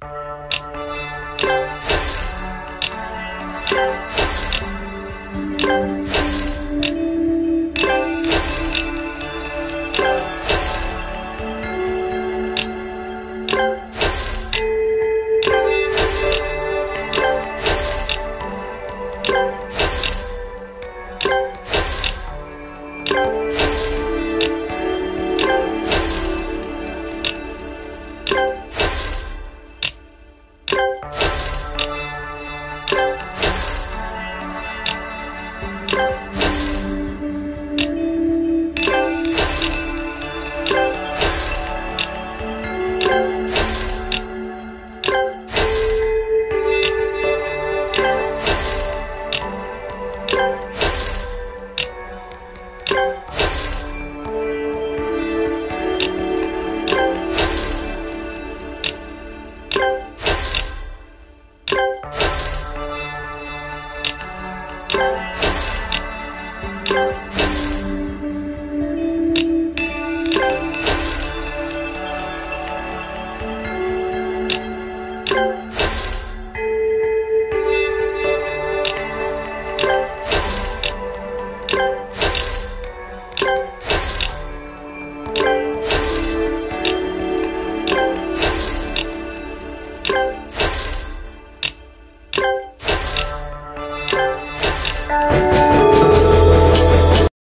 Bye.